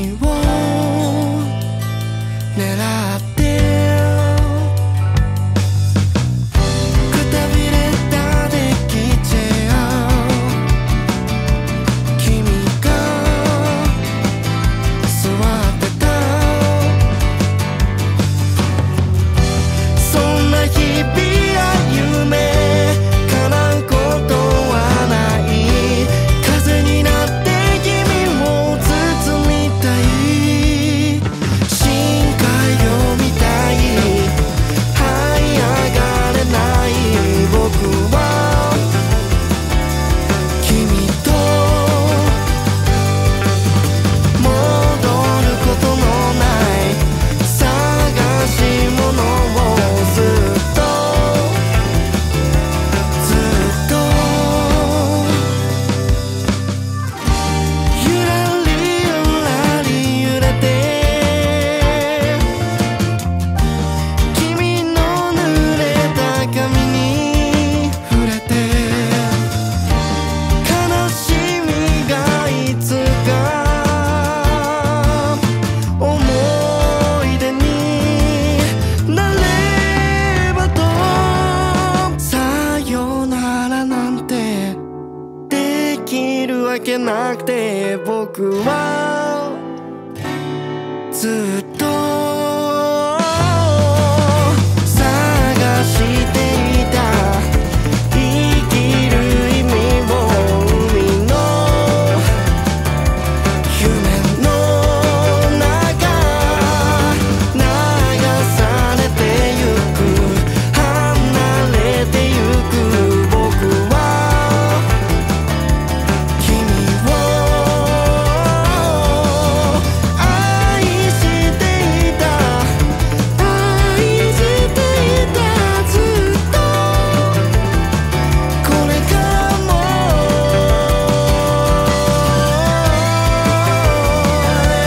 you なくて僕はず